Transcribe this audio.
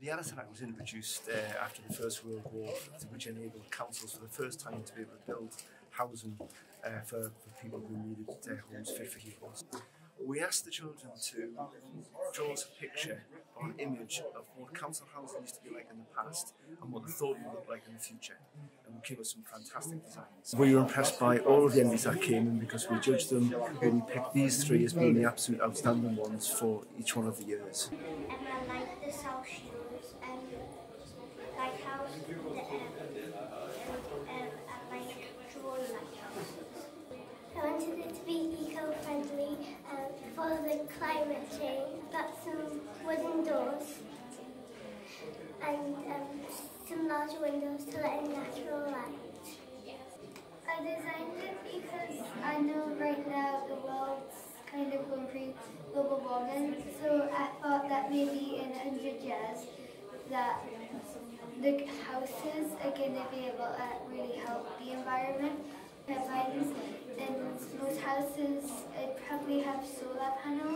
The Addison Act was introduced uh, after the First World War, which enabled councils for the first time to be able to build housing uh, for, for people who needed their homes fit for heroes. We asked the children to draw us a picture or an image of what council housing used to be like in the past and what they thought it would look like in the future. And we came up with some fantastic designs. We were impressed by all of the entries that came in because we judged them and picked these three as being the absolute outstanding ones for each one of the years. And South Shields and like house the um, and, um, I like drawing lighthouses. I wanted it to be eco-friendly um, for the climate change. Got some wooden doors and um, some large windows to let in natural light. I designed it because I know right now the world's kind of going through global warming, so I thought that maybe in 100 years that the houses are going to be able to really help the environment. In most houses it probably have solar panels.